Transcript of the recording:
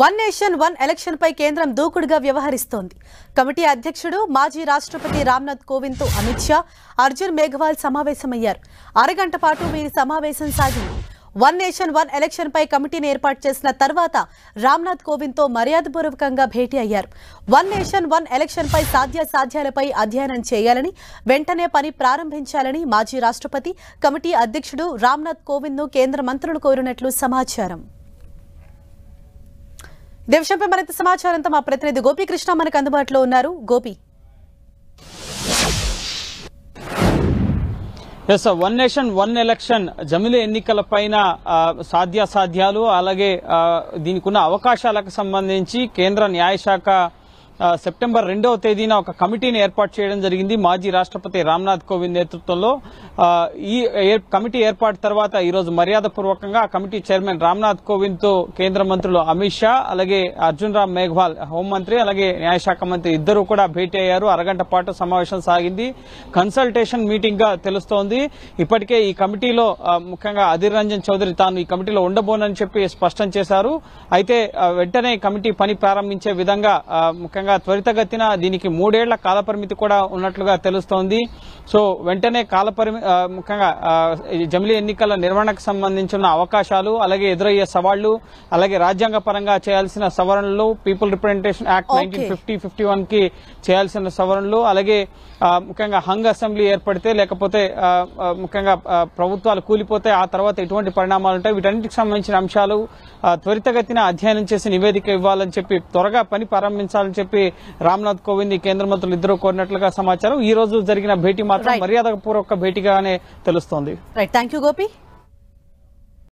One nation one election పై కేంద్రం దూకుడుగా వ్యవహరిస్తోంది. కమిటీ అధ్యక్షుడు మాజీ రాష్ట్రపతి రామ్నాథ్ కోవింద్తో అమిత్ షా అర్జున్ మేఘవాల్ సమావేశమయ్యారు. అరగంట పాటు వీరి సమావేశం సాగింది. వన్ నేషన్ వన్ ఎలక్షన్ పై కమిటీని ఏర్పాటు చేసిన తర్వాత రామ్నాథ్ కోవింద్తో మర్యాదపూర్వకంగా భేటీ అయ్యారు. వన్ నేషన్ వన్ ఎలక్షన్ పై సాధ్యాసాధ్యాలపై అధ్యయనం చేయాలని వెంటనే పని ప్రారంభించాలని మాజీ రాష్ట్రపతి కమిటీ అధ్యక్షుడు రామ్నాథ్ కోవింద్ను కేంద్ర మంత్రులు కోరినట్లు సమాచారం. ఇదే మరింత సమాచారంతో మా ప్రతినిధి గోపీకృష్ణ మనకు అందుబాటులో ఉన్నారు. Gopi. Yes one nation one election జమిలి ఎన్నికల పైన సాధ్యాసాధ్యాలు అలాగే దీనికి ఉన్న అవకాశాలకు సంబంధించి కేంద్ర న్యాయశాఖ సెప్టెంబర్ రెండవ తేదీన ఒక కమిటీని ఏర్పాటు చేయడం జరిగింది. మాజీ రాష్ట్రపతి రామ్నాథ్ కోవింద్ నేతృత్వంలో. ఈ కమిటీ ఏర్పాటు తర్వాత ఈరోజు మర్యాదపూర్వకంగా ఆ కమిటీ చైర్మన్ రామ్నాథ్ కోవింద్తో కేంద్ర మంత్రులు అమిత్ షా అలాగే అర్జున్ రామ్ మేఘ్వాల్ హోంమంత్రి అలాగే న్యాయశాఖ మంత్రి ఇద్దరు కూడా భేటీ అయ్యారు. అరగంట పాటు సమావేశం సాగింది. కన్సల్టేషన్ మీటింగ్గా తెలుస్తోంది. ఇప్పటికే ఈ కమిటీలో ముఖ్యంగా అధిర్ రంజన్ చౌదరి తాను ఈ కమిటీలో ఉండబోనని చెప్పి స్పష్టం చేశారు. అయితే వెంటనే కమిటీ పని ప్రారంభించే విధంగా ముఖ్యంగా ముఖ్యంగా త్వరితగతిన దీనికి మూడేళ్ళ కాలపరిమితి కూడా ఉన్నట్లుగా తెలుస్తోంది సో వెంటనే కాలపరిమి ముఖ్యంగా జమిలీ ఎన్నికల నిర్వహణకు సంబంధించిన అవకాశాలు అలాగే ఎదురయ్యే సవాళ్ళు అలాగే రాజ్యాంగ పరంగా చేయాల్సిన సవరణలు people representation act. Nineteen fifty fifty వన్కి చేయాల్సిన సవరణలు అలాగే ముఖ్యంగా హంగ్ అసెంబ్లీ ఏర్పడితే లేకపోతే ముఖ్యంగా ప్రభుత్వాలు కూలిపోతే ఆ తర్వాత ఎటువంటి పరిణామాలు ఉంటాయి వీటన్నిటికి సంబంధించిన అంశాలు త్వరితగతిన అధ్యయనం చేసి నివేదిక ఇవ్వాలని చెప్పి త్వరగా పని ప్రారంభించాలని చెప్పి రామ్నాథ్ కోవింద్ ఈ కేంద్ర మంత్రులు ఇద్దరు కోరినట్లుగా సమాచారం. ఈ రోజు జరిగిన భేటీ మాత్రం. మర్యాదపూర్వక భేటీగానే తెలుస్తోంది. Right thank you Gopi